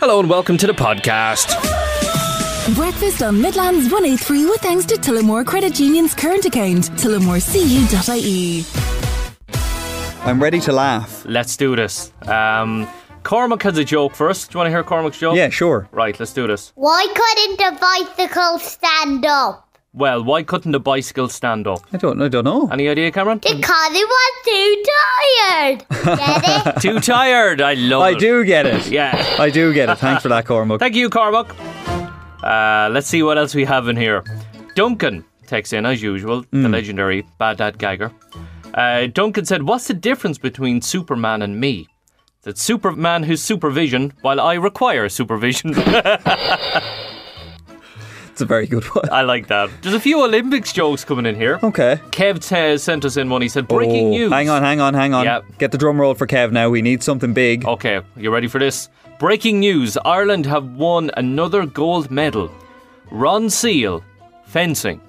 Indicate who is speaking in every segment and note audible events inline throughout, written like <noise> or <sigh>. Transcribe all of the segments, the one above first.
Speaker 1: Hello and welcome to the podcast.
Speaker 2: Breakfast on Midlands 103 with thanks to Tullamore Credit Union's current account, tullamorecu.ie.
Speaker 3: I'm ready to laugh.
Speaker 1: Let's do this. Um, Cormac has a joke first. Do you want to hear Cormac's joke?
Speaker 3: Yeah, sure.
Speaker 1: Right, let's do this.
Speaker 4: Why couldn't the bicycle stand up?
Speaker 1: Well, why couldn't the bicycle stand up?
Speaker 3: I don't, I don't know.
Speaker 1: Any idea, Cameron?
Speaker 4: Because it was too tired. Get it? <laughs>
Speaker 1: Too tired. I love
Speaker 3: I
Speaker 1: it.
Speaker 3: do get it. <laughs>
Speaker 1: Yeah.
Speaker 3: I do get it. Thanks for that, Cormac.
Speaker 1: Thank you, Cormac. Uh, let's see what else we have in here. Duncan texts in, as usual, the legendary Bad Dad Gagger. Uh, Duncan said, What's the difference between Superman and me? That Superman who's supervision, while I require supervision. <laughs>
Speaker 3: It's a very good <laughs> one.
Speaker 1: I like that. There's a few Olympics jokes coming in here.
Speaker 3: Okay.
Speaker 1: Kev t- sent us in one. He said, Breaking
Speaker 3: Oh,
Speaker 1: news.
Speaker 3: Hang on, hang on, hang on.
Speaker 1: Yeah.
Speaker 3: Get the drum roll for Kev now. We need something big.
Speaker 1: Okay, you ready for this? Breaking news Ireland have won another gold medal. Ronseal, fencing.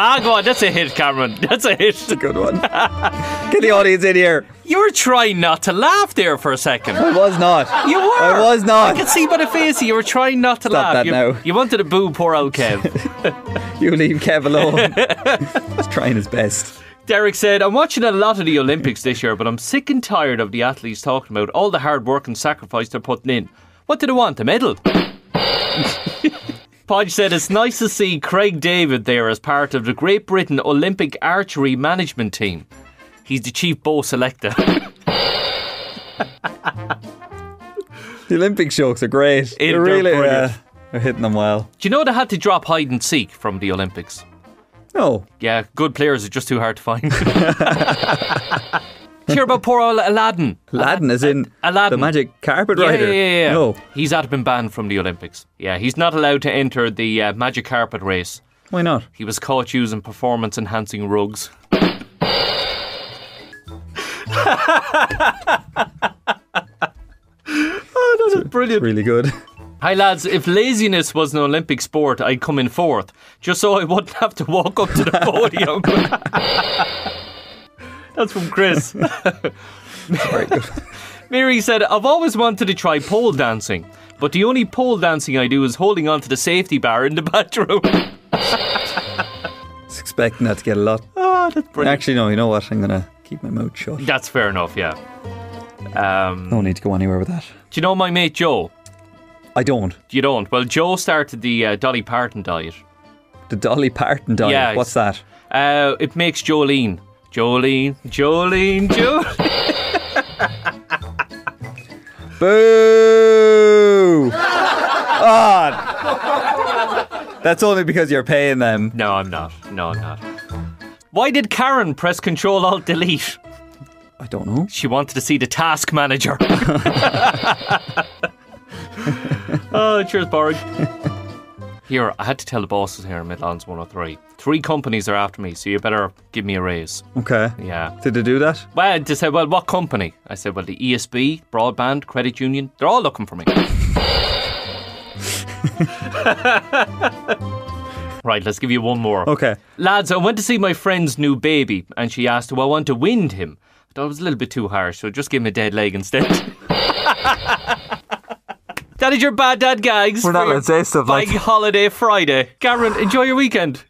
Speaker 1: Ah, go on, that's a hit, Cameron. <laughs> That's a hit.
Speaker 3: That's a good one. Get the audience in here.
Speaker 1: You were trying not to laugh there for a second.
Speaker 3: I was not.
Speaker 1: You were.
Speaker 3: I was not.
Speaker 1: I can see by the face you were trying not to laugh.
Speaker 3: that
Speaker 1: you,
Speaker 3: now.
Speaker 1: you wanted to boo poor old Kev. <laughs>
Speaker 3: You leave Kev alone. <laughs> He's trying his best.
Speaker 1: Derek said, I'm watching a lot of the Olympics this year, but I'm sick and tired of the athletes talking about all the hard work and sacrifice they're putting in. What do they want? A medal? Podge said, It's nice to see Craig David there as part of the Great Britain Olympic archery management team. He's the chief bow selector.
Speaker 3: The Olympic jokes are great.
Speaker 1: It-
Speaker 3: they're really uh, they're hitting them well.
Speaker 1: do you know they had to drop hide and seek from the Olympics?
Speaker 3: Oh,
Speaker 1: Yeah, good players are just too hard to find. <laughs> <laughs> Hear about poor old Aladdin.
Speaker 3: Aladdin is in
Speaker 1: Aladdin.
Speaker 3: the magic carpet
Speaker 1: Yeah,
Speaker 3: rider.
Speaker 1: yeah, yeah, yeah.
Speaker 3: No,
Speaker 1: He's had been banned from the Olympics. Yeah, he's not allowed to enter the uh, magic carpet race.
Speaker 3: why not?
Speaker 1: He was caught using performance enhancing rugs. <laughs> oh, that is brilliant.
Speaker 3: Really good. <laughs>
Speaker 1: Hi, lads. If laziness was an Olympic sport, I'd come in fourth, just so I wouldn't have to walk up to the <laughs> podium. That's from Chris. <laughs> <laughs> Mary said, I've always wanted to try pole dancing, but the only pole dancing I do is holding onto the safety bar in the bathroom. <laughs>
Speaker 3: Was expecting that to get a lot.
Speaker 1: oh, that's brilliant.
Speaker 3: Actually, no. You know what? I'm gonna keep my mouth shut.
Speaker 1: That's fair enough, yeah. Um,
Speaker 3: No need to go anywhere with that.
Speaker 1: do you know my mate Joe?
Speaker 3: I don't.
Speaker 1: You don't. Well, Joe started the uh, Dolly Parton diet.
Speaker 3: The Dolly Parton diet.
Speaker 1: Yeah,
Speaker 3: What's that?
Speaker 1: Uh, it makes Jolene. Jolene, Jolene, Jolene. <laughs>
Speaker 3: Boo! Ah! That's only because you're paying them.
Speaker 1: No, I'm not. No, I'm not. Why did Karen press Control Alt Delete?
Speaker 3: I don't know.
Speaker 1: She wanted to see the task manager. <laughs> <laughs> oh, cheers, Borg. Here, I had to tell the bosses here in Midlands 103. Three companies are after me, so you better give me a raise.
Speaker 3: Okay.
Speaker 1: Yeah.
Speaker 3: Did they do that?
Speaker 1: Well, they said, well, what company? I said, well, the ESB, Broadband, Credit Union. They're all looking for me. <laughs> right, let's give you one more.
Speaker 3: Okay.
Speaker 1: Lads, I went to see my friend's new baby, and she asked, do I want to wind him? I thought it was a little bit too harsh, so just give him a dead leg instead. <laughs> that is your bad dad gags.
Speaker 3: We're not going to say stuff like
Speaker 1: Holiday Friday. Cameron, enjoy your weekend.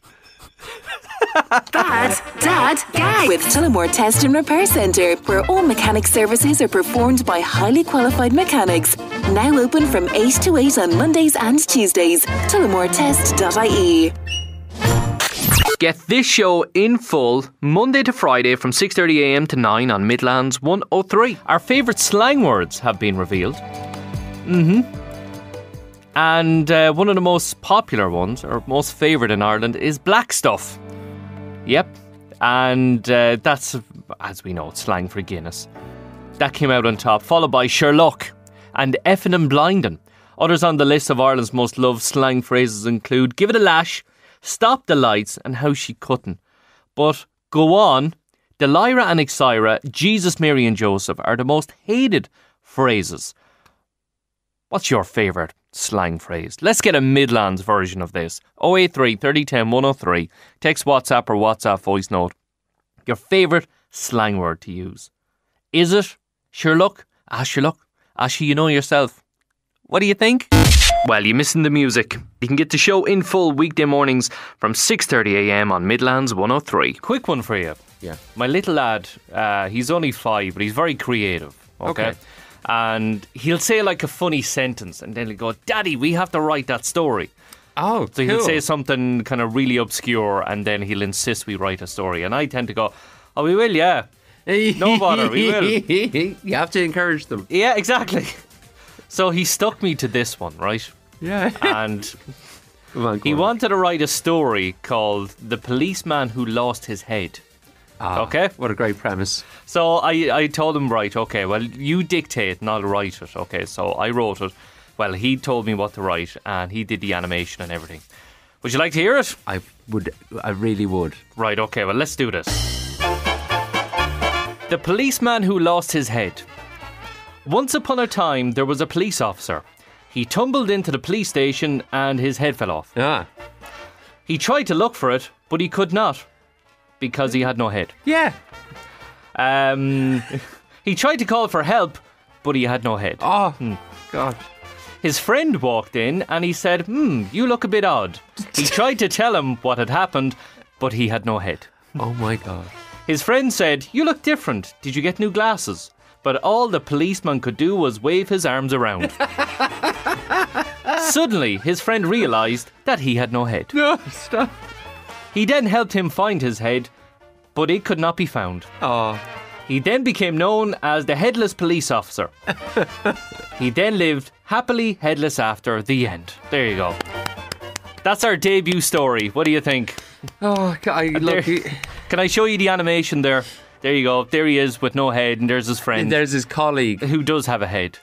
Speaker 2: Bad Dad Gag with Tullamore Test and Repair Centre, where all mechanic services are performed by highly qualified mechanics. Now open from 8 to 8 on Mondays and Tuesdays. TullamoreTest.ie.
Speaker 1: Get this show in full Monday to Friday from 6:30 a.m. to 9 on Midlands 103. Our favorite slang words have been revealed. Mhm. And uh, one of the most popular ones or most favorite in Ireland is black stuff. Yep. And uh, that's as we know, slang for Guinness. That came out on top, followed by Sherlock and effing and blinding. Others on the list of Ireland's most loved slang phrases include give it a lash, stop the lights, and how she couldn't. But go on, Delira and Ixira, Jesus, Mary, and Joseph are the most hated phrases. What's your favourite slang phrase? Let's get a Midlands version of this. 083 3010 103. Text WhatsApp or WhatsApp voice note. Your favourite slang word to use. Is it Sherlock? Ah, Sherlock. Actually, you know yourself. What do you think? Well, you're missing the music. You can get the show in full weekday mornings from 6.30am on Midlands 103. Quick one for you.
Speaker 5: Yeah.
Speaker 1: My little lad, uh, he's only five, but he's very creative. Okay.
Speaker 5: Okay.
Speaker 1: And he'll say like a funny sentence, and then he'll go, Daddy, we have to write that story.
Speaker 5: Oh,
Speaker 1: So he'll
Speaker 5: cool.
Speaker 1: say something kind of really obscure, and then he'll insist we write a story. And I tend to go, Oh, we will, yeah. <laughs> No bother, we will. <laughs>
Speaker 5: you have to encourage them.
Speaker 1: Yeah, exactly. <laughs> So he stuck me to this one, right?
Speaker 5: Yeah.
Speaker 1: And
Speaker 5: on,
Speaker 1: he
Speaker 5: on.
Speaker 1: wanted to write a story called The Policeman Who Lost His Head.
Speaker 5: Ah,
Speaker 1: okay.
Speaker 5: What a great premise.
Speaker 1: So I, I told him, right, okay, well, you dictate and I'll write it. Okay, so I wrote it. Well, he told me what to write and he did the animation and everything. Would you like to hear it?
Speaker 5: I would. I really would.
Speaker 1: Right, okay, well, let's do this. The policeman who lost his head. Once upon a time, there was a police officer. He tumbled into the police station and his head fell off.
Speaker 5: Ah.
Speaker 1: He tried to look for it, but he could not because he had no head.
Speaker 5: Yeah.
Speaker 1: Um, he tried to call for help, but he had no head.
Speaker 5: Oh, God.
Speaker 1: His friend walked in and he said, Hmm, you look a bit odd. He <laughs> tried to tell him what had happened, but he had no head.
Speaker 5: Oh my God.
Speaker 1: His friend said, You look different. Did you get new glasses? But all the policeman could do was wave his arms around. <laughs> Suddenly, his friend realised that he had no head.
Speaker 5: No, stop.
Speaker 1: He then helped him find his head, but it could not be found.
Speaker 5: Oh,
Speaker 1: He then became known as the headless police officer. <laughs> he then lived happily headless after the end. There you go. That's our debut story. What do you think?
Speaker 5: oh, I look.
Speaker 1: Can I show you the animation there? There you go. There he is with no head, and there's his friend And
Speaker 5: There's his colleague.
Speaker 1: who does have a head.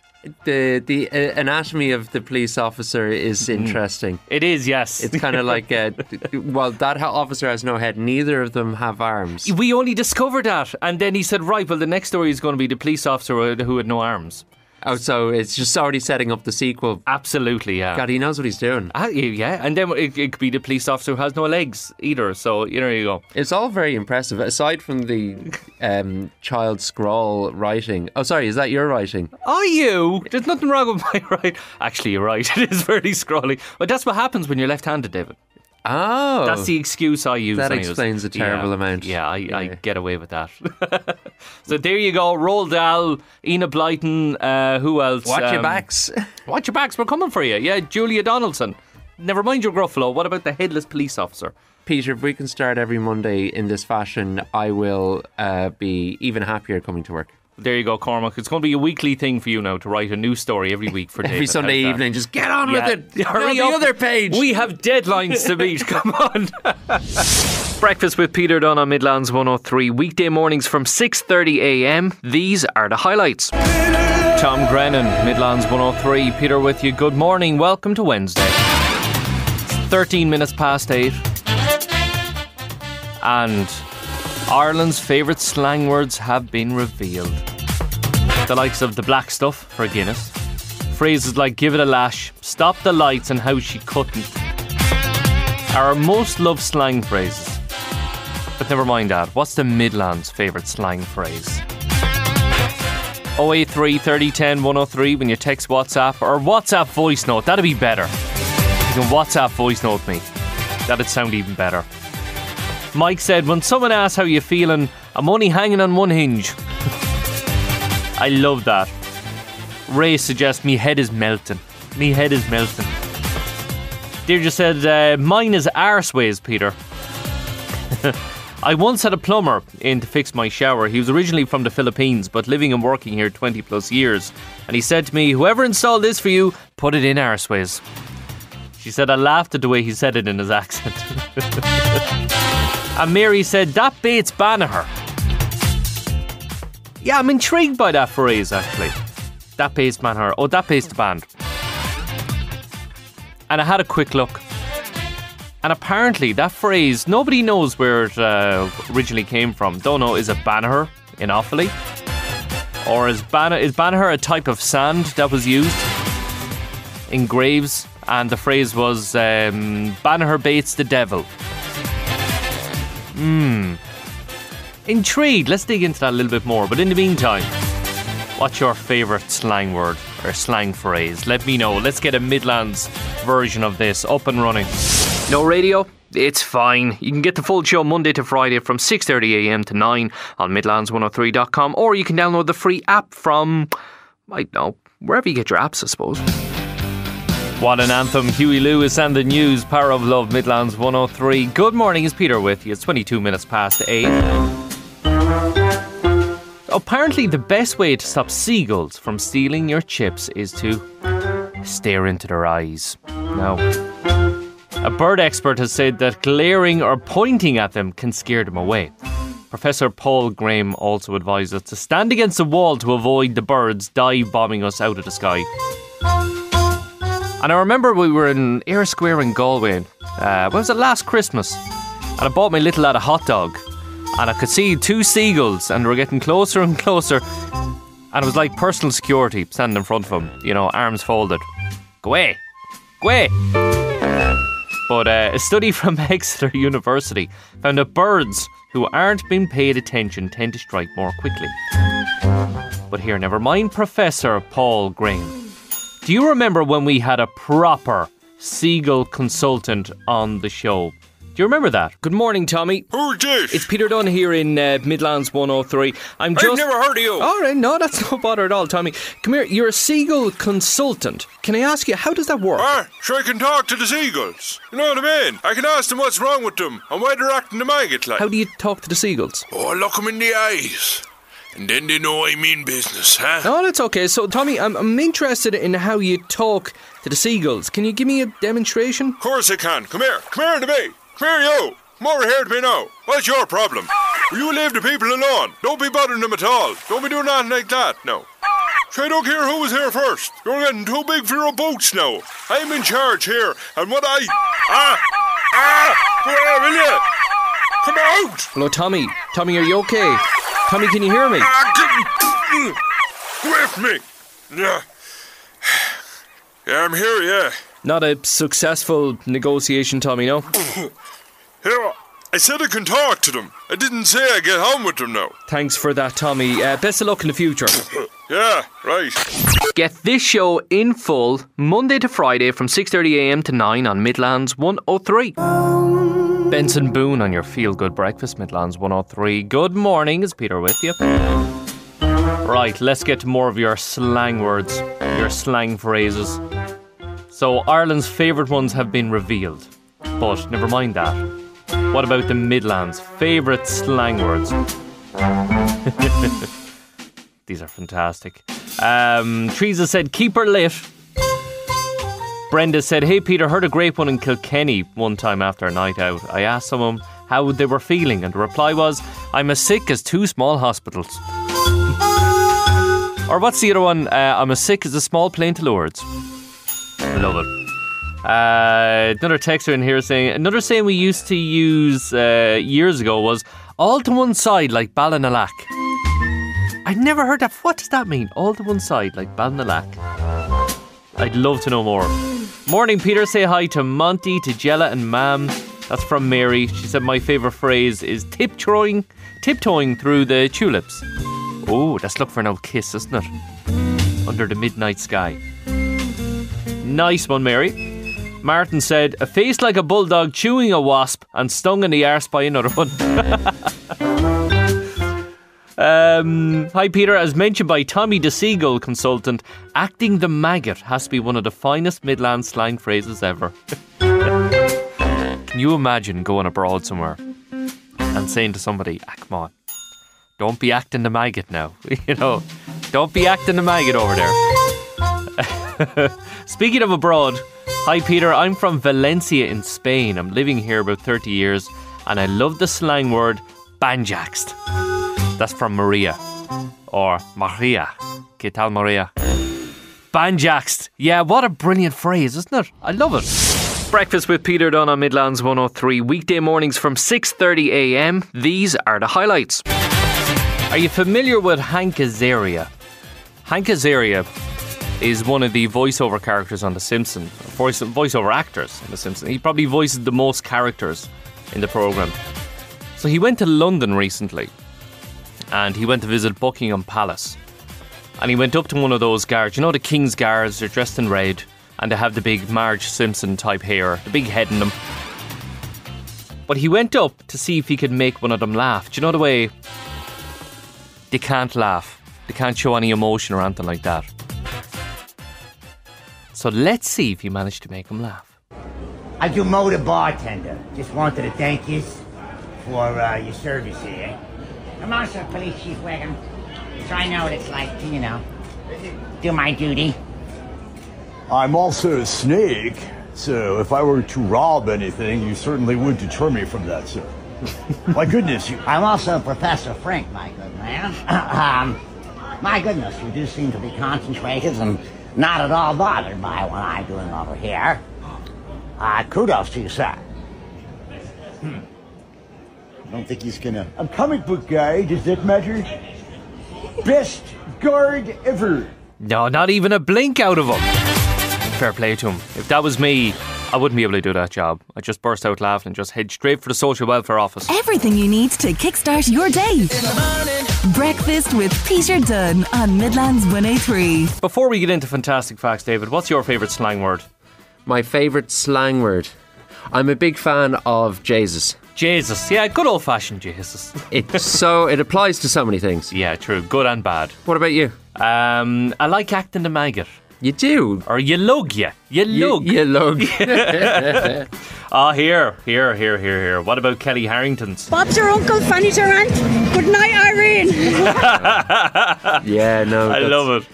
Speaker 5: The the uh, anatomy of the police officer is interesting.
Speaker 1: It is, yes.
Speaker 5: It's kind of <laughs> like, uh, well, that officer has no head. Neither of them have arms.
Speaker 1: we only discovered that, and then he said, "Right, well, the next story is going to be the police officer who had no arms."
Speaker 5: Oh, so it's just already setting up the sequel.
Speaker 1: Absolutely, yeah.
Speaker 5: God, he knows what he's doing.
Speaker 1: Ah, yeah, and then it, it could be the police officer who has no legs either. So you know, you go.
Speaker 5: It's all very impressive. Aside from the um, child scrawl writing. Oh, sorry, is that your writing?
Speaker 1: Are you? There's nothing wrong with my <laughs> right. Actually, you're right. <laughs> It is very scrolly. But that's what happens when you're left-handed, David.
Speaker 5: Oh,
Speaker 1: That's the excuse I use.
Speaker 5: That explains a terrible
Speaker 1: Yeah.
Speaker 5: amount.
Speaker 1: Yeah, I, I get away with that. <laughs> so there you go. Roald Dahl, Enid Blyton. Uh, who else?
Speaker 5: Watch your
Speaker 1: Um,
Speaker 5: backs. <laughs>
Speaker 1: Watch your backs. We're coming for you. Yeah, Julia Donaldson. Never mind your Gruffalo. What about the headless police officer?
Speaker 5: Peter, if we can start every Monday in this fashion, I will uh, be even happier coming to work.
Speaker 1: There you go, Cormac. It's going to be a weekly thing for you now to write a new story every week for <laughs>
Speaker 5: Every
Speaker 1: David.
Speaker 5: Sunday
Speaker 1: How's that?
Speaker 5: evening, just get on
Speaker 1: Yeah.
Speaker 5: with it.
Speaker 1: Hurry
Speaker 5: on the other page.
Speaker 1: We have deadlines to meet. <laughs> Come on. <laughs> Breakfast with Peter Dunne on Midlands 103 weekday mornings from 6:30 a.m. These are the highlights. Tom Grennan, Midlands 103. Peter with you. Good morning. Welcome to Wednesday. It's 13 minutes past 8. And Ireland's favourite slang words have been revealed. The likes of the black stuff for Guinness. Phrases like give it a lash, stop the lights, and how she couldn't are our most loved slang phrases. But never mind that. What's the Midlands' favourite slang phrase? 083 3010 103 when you text WhatsApp or WhatsApp voice note. That'd be better. You can WhatsApp voice note me. That'd sound even better. Mike said, when someone asks how you're feeling, I'm only hanging on one hinge. I love that. Ray suggests me head is melting. Me head is melting. Deirdre said, uh, mine is arseways, Peter. <laughs> I once had a plumber in to fix my shower. He was originally from the Philippines, but living and working here 20 plus years. And he said to me, Whoever installed this for you, put it in arseways. She said, I laughed at the way he said it in his <laughs> accent. <laughs> and Mary said, That baits Banagher. Yeah, I'm intrigued by that phrase, actually. That baits Banagher. Oh, that baits the band. And I had a quick look. And apparently, that phrase, nobody knows where it uh, originally came from. Don't know, is it Banagher in Offaly? Or is, Ban- is a type of sand that was used in graves? And the phrase was um, Banagher baits the devil. Hmm. Intrigued. Let's dig into that a little bit more. But in the meantime, what's your favourite slang word? or slang phrase? Let me know. Let's get a Midlands version of this up and running. No radio? It's fine. You can get the full show Monday to Friday from 6.30am to 9 on midlands103.com or you can download the free app from, I don't know, wherever you get your apps, I suppose. What an anthem. Huey Lewis and the News, Power of Love, Midlands 103. Good morning, it's Peter with you. It's 22 minutes past 8. Apparently, the best way to stop seagulls from stealing your chips is to stare into their eyes. Now, a bird expert has said that glaring or pointing at them can scare them away. Professor Paul Graham also advised us to stand against the wall to avoid the birds dive bombing us out of the sky. And I remember we were in Eyre Square in Galway. Uh, when was it last Christmas? And I bought my little lad a hot dog. And I could see two seagulls, and they were getting closer and <laughs> closer. And it was like personal security standing in front of him, you know, arms folded. Go away! Go away! But uh, a study <laughs> from Exeter University found that birds who aren't being paid attention tend to strike more quickly. But here, never mind Professor Paul Graham. Do you remember when we had a proper seagull consultant on the show? Do you remember that? Good morning, Tommy.
Speaker 6: Who's this?
Speaker 1: It's Peter Dunne here in uh, Midlands 103. I'm just.
Speaker 6: I've never heard of you.
Speaker 1: All right, no, that's <laughs> no bother at all, Tommy. Come here, you're a seagull consultant. Can I ask you, how does that work?
Speaker 6: Ah, sure I can talk to the seagulls. You know what I mean? I can ask them what's wrong with them and why they're acting the maggot like.
Speaker 1: How do you talk to the seagulls?
Speaker 6: Oh, look them in the eyes. And then they know I mean business, huh?
Speaker 1: Oh, that's okay. So, Tommy, I'm, I'm interested in how you talk to the seagulls. Can you give me a demonstration?
Speaker 6: Of course I can. Come here. Come here to me. Come here, you. Come over here to me now. What's your problem? You leave the people alone? Don't be bothering them at all. Don't be doing nothing like that, no. Try don't care who was here first. You're getting too big for your boots now. I'm in charge here, and what I... Ah! Ah! Where will you? Come out!
Speaker 1: Hello, Tommy. Tommy, are you okay? Tommy, can you hear me?
Speaker 6: Ah, get... With me! Yeah. <sighs> Yeah, I'm here, yeah.
Speaker 1: Not a successful negotiation, Tommy, no? <clears throat>
Speaker 6: Here, I said I can talk to them. I didn't say I get on with them now.
Speaker 1: Thanks for that, Tommy. Uh, best of luck in the future. <clears throat>
Speaker 6: Yeah, right.
Speaker 1: Get this show in full Monday to Friday from 6:30am to 9 on Midlands 103. Benson Boone on your feel good breakfast Midlands 103. Good morning, is Peter with you? Right, let's get to more of your slang words, your slang phrases. So Ireland's favourite ones have been revealed. But never mind that. What about the Midlands' favourite slang words? <laughs> These are fantastic. Um, Teresa said, keep her lit. Brenda said, Hey Peter, heard a great one in Kilkenny one time after a night out. I asked someone how they were feeling, and the reply was, I'm as sick as two small hospitals. <laughs> or what's the other one? Uh, I'm as sick as a small plane to Lourdes. Love it. Uh, another texter in here saying, another saying we used to use uh, years ago was, all to one side like Ballinalack. I'd never heard that. What does that mean? All to one side like Ballinalack. I'd love to know more. Morning, Peter. Say hi to Monty, to Jella, and Mam. That's from Mary. She said my favourite phrase is tiptoeing, tiptoeing through the tulips. Oh, let's look for an old kiss, isn't it? Under the midnight sky. Nice one, Mary. Martin said, a face like a bulldog chewing a wasp and stung in the arse by another one. <laughs> Um, hi, Peter. As mentioned by Tommy the Seagull consultant, acting the maggot has to be one of the finest Midland slang phrases ever. <laughs> Can you imagine going abroad somewhere and saying to somebody, ah, come on, don't be acting the maggot now. <laughs> you know, don't be acting the maggot over there. <laughs> Speaking of abroad, hi, Peter. I'm from Valencia in Spain. I'm living here about 30 years and I love the slang word banjaxed. That's from Maria. Or Maria. ¿Qué tal, Maria? Banjaxed. Yeah, what a brilliant phrase, isn't it? I love it. Breakfast with Peter Dunne on Midlands 103. Weekday mornings from 6.30am. These are the highlights. Are you familiar with Hank Azaria? Hank Azaria is one of the voiceover characters on The Simpsons, voice, voiceover actors on The Simpsons. He probably voices the most characters in the programme. So he went to London recently and he went to visit Buckingham Palace. and he went up to one of those guards. You know the King's guards? They're dressed in red, and they have the big Marge Simpson type hair, the big head in them. But he went up to see if he could make one of them laugh. Do you know the way they can't laugh? They can't show any emotion or anything like that. So let's see if he managed to make him laugh.
Speaker 7: I do Moe the bartender. Just wanted to thank you for uh, your service here. I'm also a police chief Wiggum, so I know what it's like to, you know, do my duty.
Speaker 8: I'm also a snake, so if I were to rob anything, you certainly would deter me from that, sir. <laughs> My goodness, you.
Speaker 7: I'm also Professor Frink, my good man. <clears throat> um, my goodness, you do seem to be concentrated and not at all bothered by what I'm doing over here. Uh, kudos to you, sir.
Speaker 8: I don't think he's gonna. A comic book guy, does that matter? Best guard ever.
Speaker 1: No, not even a blink out of him. Fair play to him. If that was me, I wouldn't be able to do that job. I'd just burst out laughing and just head straight for the social welfare office.
Speaker 2: Everything you need to kickstart your day. Breakfast with Peter Dunne on Midlands 103.
Speaker 1: Before we get into fantastic facts, David, what's your favourite slang word?
Speaker 5: My favourite slang word. I'm a big fan of Jesus.
Speaker 1: Jesus. Yeah, good old fashioned Jesus.
Speaker 5: It's so it applies to so many things.
Speaker 1: yeah, true. Good and bad.
Speaker 5: What about you?
Speaker 1: Um, I like acting the maggot.
Speaker 5: You do.
Speaker 1: Or you lug ya. You
Speaker 5: You,
Speaker 1: lug.
Speaker 5: you lug. <laughs> <laughs>
Speaker 1: Ah, here, here, here, here, here. What about Kellie Harrington's?
Speaker 9: Bob's your uncle, Fanny's your aunt. Good night, Irene. <laughs>
Speaker 5: yeah, no.
Speaker 1: I
Speaker 5: that's-
Speaker 1: love it.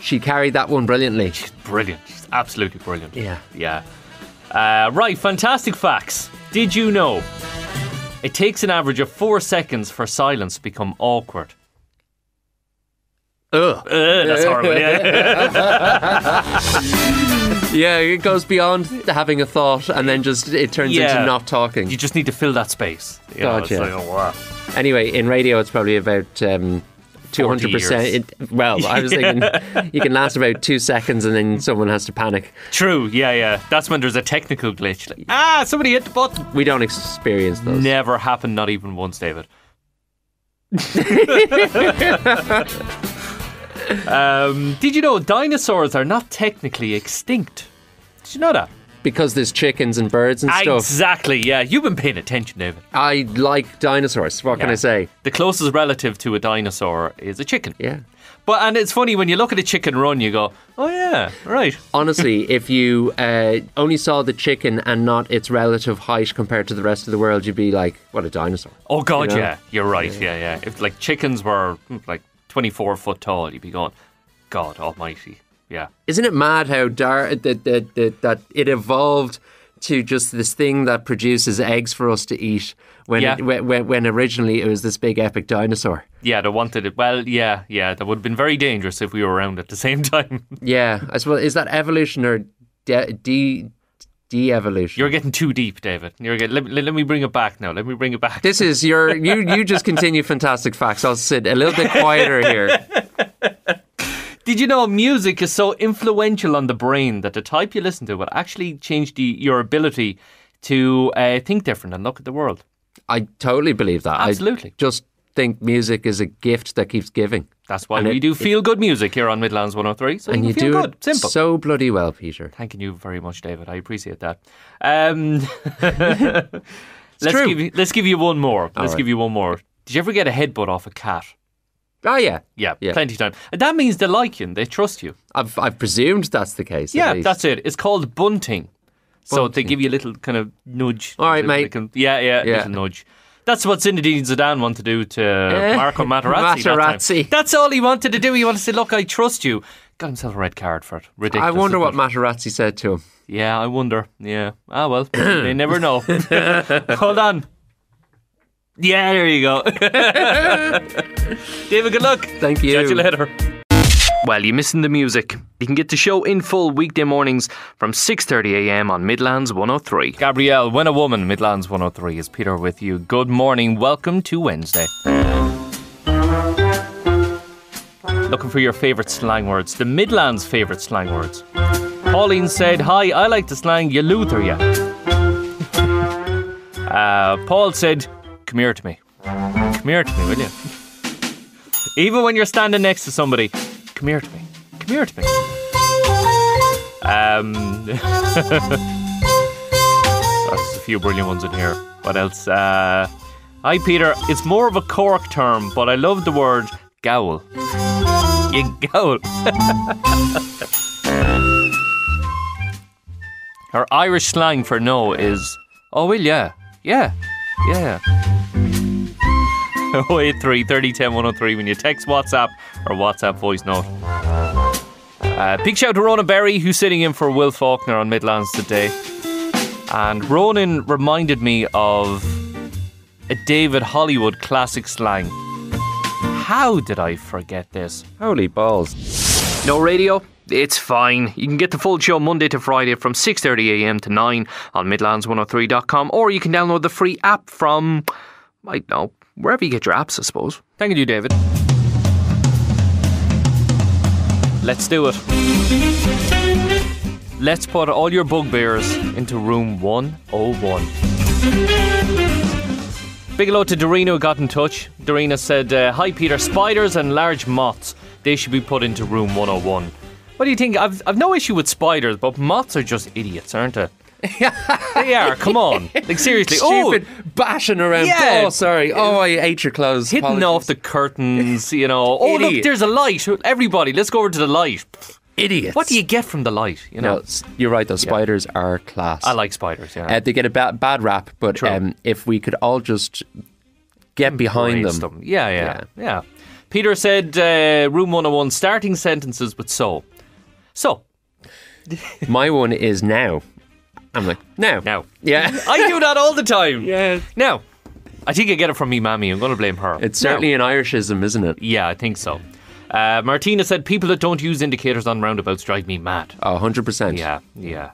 Speaker 5: She carried that one brilliantly.
Speaker 1: She's Brilliant. She's absolutely brilliant.
Speaker 5: Yeah.
Speaker 1: Yeah. Uh, right, fantastic facts. Did you know it takes an average of four seconds for silence to become awkward?
Speaker 5: Ugh.
Speaker 1: Ugh, that's horrible. Yeah. <laughs>
Speaker 5: Yeah, it goes beyond having a thought and then just it turns
Speaker 1: Yeah.
Speaker 5: into not talking.
Speaker 1: you just need to fill that space. You know, it's like, oh, wow.
Speaker 5: Anyway, in radio, it's probably about um, 200%. It, well, I was thinking <laughs> you can last about two seconds and then someone has to panic.
Speaker 1: True, yeah, yeah. That's when there's a technical glitch. Like, ah, somebody hit the button.
Speaker 5: We don't experience those.
Speaker 1: Never happened, not even once, David. <laughs> um, did you know dinosaurs are not technically extinct? Did you know that?
Speaker 5: Because there's chickens and birds and stuff.
Speaker 1: Exactly, yeah. You've been paying attention, David.
Speaker 5: I like dinosaurs. What can
Speaker 1: Yeah.
Speaker 5: I say?
Speaker 1: The closest relative to a dinosaur is a chicken.
Speaker 5: Yeah.
Speaker 1: But and it's funny when you look at a chicken run, you go, "Oh yeah, right." <laughs>
Speaker 5: Honestly, if you uh, only saw the chicken and not its relative height compared to the rest of the world, you'd be like, what a dinosaur.
Speaker 1: Oh god,
Speaker 5: know?
Speaker 1: yeah, you're right. Yeah, yeah. If like chickens were mm, like 24 foot tall, you'd be going, "God Almighty." Yeah.
Speaker 5: Isn't it mad how dar- that, that, that, that it evolved to just this thing that produces eggs for us to eat when,
Speaker 1: Yeah.
Speaker 5: it, when, when- originally it was this big epic dinosaur?
Speaker 1: Yeah, they wanted it. Well, yeah, yeah. That would have been very dangerous if we were around at the same <laughs> time.
Speaker 5: Yeah, I suppose is that evolution or de de de-evolution?
Speaker 1: You're getting too deep, David. You're getting. Let, let, let me bring it back now. Let me bring it back.
Speaker 5: this is your you you just continue <laughs> fantastic facts. I'll sit a little bit quieter here. <laughs>
Speaker 1: Did you know music is so influential on the brain that the type you listen to will actually change the, your ability to uh, think different and look at the world?
Speaker 5: I totally believe that.
Speaker 1: Absolutely.
Speaker 5: I just think music is a gift that keeps giving.
Speaker 1: That's why
Speaker 5: And
Speaker 1: we
Speaker 5: it-
Speaker 1: do feel good music here on Midlands 103. So
Speaker 5: and
Speaker 1: you,
Speaker 5: you
Speaker 1: feel
Speaker 5: do
Speaker 1: good.
Speaker 5: it
Speaker 1: Simple.
Speaker 5: so bloody well, Peter.
Speaker 1: Thanking you very much, David. I appreciate that. Um, <laughs> let's
Speaker 5: true.
Speaker 1: give you, let's give you one more. let's
Speaker 5: right.
Speaker 1: give you one more. Did you ever get a headbutt off a cat?
Speaker 5: Oh yeah,
Speaker 1: Yeah,
Speaker 5: Yeah.
Speaker 1: plenty of time. And that means they like you and they trust you.
Speaker 5: I've I've presumed that's the case.
Speaker 1: Yeah, that's it. It's called bunting. So they give you a little kind of nudge.
Speaker 5: All right, mate.
Speaker 1: can- yeah, yeah,
Speaker 5: Yeah.
Speaker 1: little nudge. That's what Zinedine Zidane wanted to do to Marco Materazzi. that.
Speaker 5: Materazzi.
Speaker 1: That's all he wanted to do. He wanted to say, "Look, I trust you." Got himself a red card for it. Ridiculous.
Speaker 5: I wonder what? Materazzi said to him.
Speaker 1: Yeah, I wonder. Yeah. Ah, well, they never know. <coughs> <laughs> <laughs> Hold on. Yeah, there you go. <laughs> David, good luck.
Speaker 5: Thank you.
Speaker 1: Catch you later. Well, you're missing the music. You can get the show in full weekday mornings from 6.30am on Midlands 103. Gabrielle, When a Woman, Midlands 103 is Peter with you. Good morning. Welcome to Wednesday. Looking for your favourite slang words, the Midlands' favourite slang words. Pauline said, Hi, I like the slang, you Luther, ya. <laughs> uh, Paul said, Come here to me. Come here to me, will you? Even when you're standing next to somebody, come here to me. Come here to me. Um, <laughs> there's a few brilliant ones in here. What else? Uh, hi, Peter. It's more of a Cork term, but I love the word gowl. <laughs> You gowl. Our <laughs> Irish slang for no is, oh, well, yeah. Yeah. Yeah. 083 30 10 103 when you text WhatsApp or WhatsApp voice note. Uh, big shout to Ronan Berry, who's sitting in for Will Faulkner on Midlands today. And Ronan reminded me of a David Hollywood classic slang. How did I forget this?
Speaker 5: Holy balls.
Speaker 1: No radio? It's fine. You can get the full show Monday to Friday from 6.30am to 9 on midlands103.com or you can download the free app from, I don't know, wherever you get your apps, I suppose. Thank you, David. Let's do it. Let's put all your bugbears into room 101. Big hello to Dorina who got in touch. Dorina said, uh, Hi Peter, spiders and large moths, they should be put into room 101. What do you think? I've, I've no issue with spiders, but moths are just idiots, aren't they? <laughs> they are, come on. Like, seriously.
Speaker 5: Stupid
Speaker 1: Oh,
Speaker 5: bashing around.
Speaker 1: Yeah.
Speaker 5: Oh, sorry. Oh, I ate your clothes.
Speaker 1: hitting
Speaker 5: Apologies.
Speaker 1: off the curtains, you know. <laughs> Oh, look, there's a light. Everybody, let's go over to the light.
Speaker 5: idiots.
Speaker 1: What do you get from the light, You know,
Speaker 5: no, you're right. Those spiders are class.
Speaker 1: I like spiders, yeah.
Speaker 5: Uh, they get a ba- bad rap, but um, if we could all just get behind
Speaker 1: Embrace
Speaker 5: them,
Speaker 1: Yeah, yeah, yeah. Peter said, uh, room 101, starting sentences with so. So,
Speaker 5: my one is now. I'm like now,
Speaker 1: now.
Speaker 5: Yeah,
Speaker 1: I do that all the time. <laughs>
Speaker 5: yeah.
Speaker 1: Now, I think I get it from me, mammy. I'm going to blame her.
Speaker 5: It's certainly an Irishism, isn't it?
Speaker 1: Yeah, I think so. Uh, Martina said, people that don't use indicators on roundabouts drive me mad.
Speaker 5: Oh, 100%.
Speaker 1: Yeah, yeah.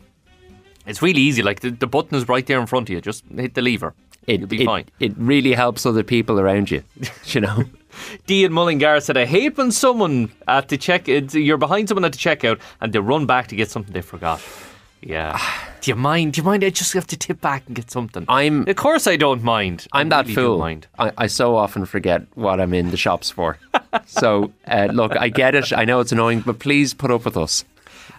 Speaker 1: It's really easy. Like, the, the button is right there in front of you. Just hit the lever.
Speaker 5: It,
Speaker 1: You'll be
Speaker 5: it,
Speaker 1: fine.
Speaker 5: it really helps other people around you, <laughs> you know. <laughs>
Speaker 1: Dean Mullingar said, I hate when someone at the check, it's- you're behind someone at the checkout and they run back to get something they forgot. Yeah. do you mind? Do you mind? I just have to tip back and get something.
Speaker 5: I'm
Speaker 1: Of course, I don't mind. I
Speaker 5: I'm that
Speaker 1: really
Speaker 5: fool.
Speaker 1: Mind.
Speaker 5: I, I so often forget what I'm in the shops for. <laughs> so uh, look, I get it. I know it's annoying, but please put up with us.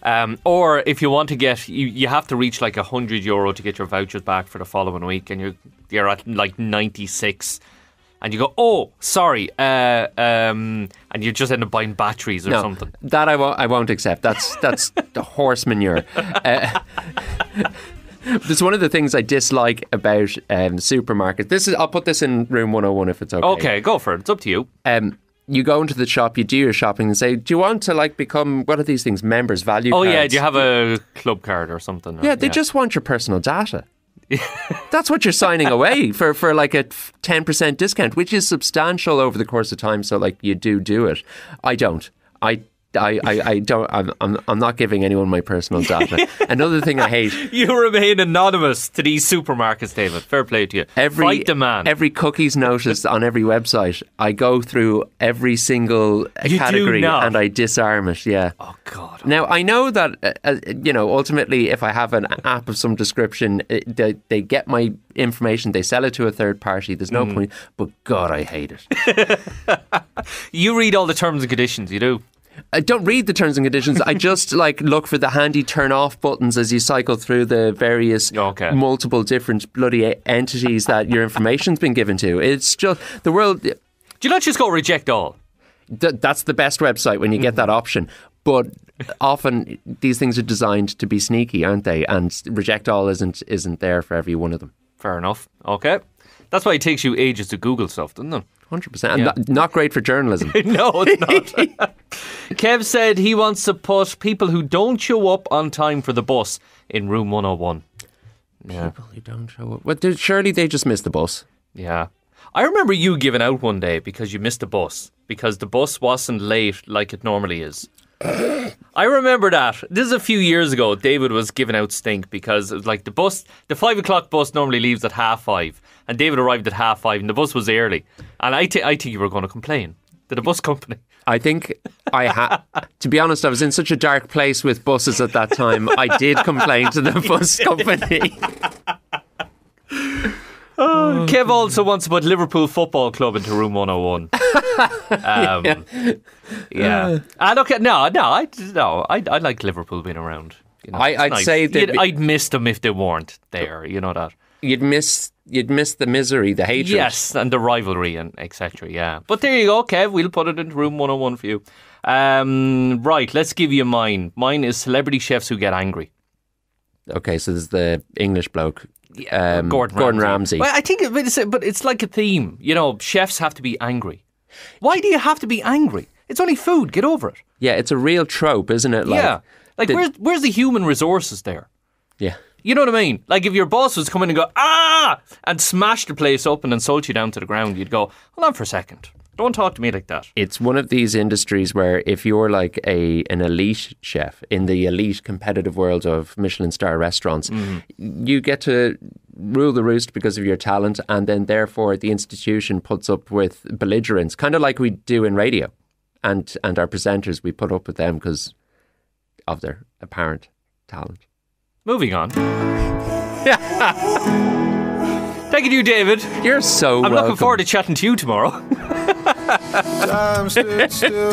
Speaker 1: Um, or if you want to get, you, you have to reach like a hundred euro to get your vouchers back for the following week, and you're you're at like ninety six, and you go, oh, sorry, uh, um, and you just end up buying batteries or
Speaker 5: No,
Speaker 1: something.
Speaker 5: that I won't. I won't accept. That's that's <laughs> the horse manure. Uh, <laughs> There's one of the things I dislike about um, supermarkets. This is. I'll put this in room 101 if it's okay.
Speaker 1: Okay, go for it. It's up to you.
Speaker 5: Um, you go into the shop, you do your shopping, and say, "Do you want to like become what are these things? Members value?
Speaker 1: Oh yeah, do you have a club card or something? or-
Speaker 5: Yeah, they just want your personal data. <laughs> That's what you're signing away for, for like a ten percent discount, which is substantial over the course of time. So like you do do it. I don't. I. I, I, I don't I'm, I'm I'm not giving anyone my personal data. <laughs> Another thing I hate
Speaker 1: You remain anonymous to these supermarkets, David. Fair play to you.
Speaker 5: every
Speaker 1: Fight the man.
Speaker 5: every cookies notice on every website. I go through every single
Speaker 1: You
Speaker 5: category and I disarm it. Yeah.
Speaker 1: oh God.
Speaker 5: Now I know that uh, uh, you know ultimately, if I have an app of some description, uh, they, they get my information, they sell it to a third party. There's
Speaker 1: Mm.
Speaker 5: no point. But God, I hate it. <laughs>
Speaker 1: You read all the terms and conditions. You do.
Speaker 5: I don't read the terms and conditions. I just <laughs> like look for the handy turn off buttons as you cycle through the various
Speaker 1: Okay.
Speaker 5: multiple different bloody entities that your information's been given to. It's just the world.
Speaker 1: Do you not just go reject all?
Speaker 5: Th- that's the best website when you get
Speaker 1: Mm-hmm.
Speaker 5: that option. But often these things are designed to be sneaky, aren't they? And reject all isn't isn't there for every one of them.
Speaker 1: Fair enough. Okay. That's why it takes you ages to Google stuff, doesn't it?
Speaker 5: Hundred percent, and
Speaker 1: Yeah.
Speaker 5: not, great for journalism. <laughs>
Speaker 1: no, it's not. <laughs> Kev said he wants to put people who don't show up on time for the bus in room 101. Yeah.
Speaker 5: People who don't show up. Well, surely they just missed the bus.
Speaker 1: Yeah. I remember you giving out one day because you missed the bus because the bus wasn't late like it normally is. <coughs> I remember that. This is a few years ago. David was giving out stink because it was like the bus, the five o'clock bus normally leaves at half five, and David arrived at half five, and the bus was early. And I, I think you were going to complain to the bus company.
Speaker 5: I think I had. to be honest, I was in such a dark place with buses at that time. I did complain to the bus <laughs> company.
Speaker 1: Kev also wants to put Liverpool Football Club into room 101. <laughs> Um, yeah. Ah, look, at no, no, I, no, I, I like Liverpool being around. You know,
Speaker 5: I, I'd
Speaker 1: nice.
Speaker 5: say that
Speaker 1: You'd-
Speaker 5: we-
Speaker 1: I'd miss them if they weren't there. You know that.
Speaker 5: You'd miss you'd miss the misery, the hatred.
Speaker 1: Yes, and the rivalry and etc. Yeah, but there you go, Kev. We'll put it in room 101 for you. Um, right, let's give you mine. Mine is celebrity chefs who get angry.
Speaker 5: Okay, so there's the English bloke, um,
Speaker 1: Gordon,
Speaker 5: Ramsay.
Speaker 1: Well, I think, it's, but it's like a theme. You know, chefs have to be angry. Why do you have to be angry? It's only food. Get over it.
Speaker 5: Yeah, it's a real trope, isn't it? Like,
Speaker 1: yeah, like
Speaker 5: the-
Speaker 1: where's where's the human resources there?
Speaker 5: yeah.
Speaker 1: You know what I mean? Like if your boss was coming and go ah and smash the place up and insult you down to the ground, you'd go, hold on for a second. Don't talk to me like that.
Speaker 5: It's one of these industries where if you're like a an elite chef in the elite competitive world of Michelin star restaurants, you get to rule the roost because of your talent, and then therefore the institution puts up with belligerents, kind of like we do in radio, and and our presenters we put up with them because of their apparent talent.
Speaker 1: Moving on. <laughs> Thank you, David.
Speaker 5: You're so
Speaker 1: I'm
Speaker 5: welcome.
Speaker 1: looking forward to chatting to you tomorrow. <laughs>
Speaker 10: Time stood still.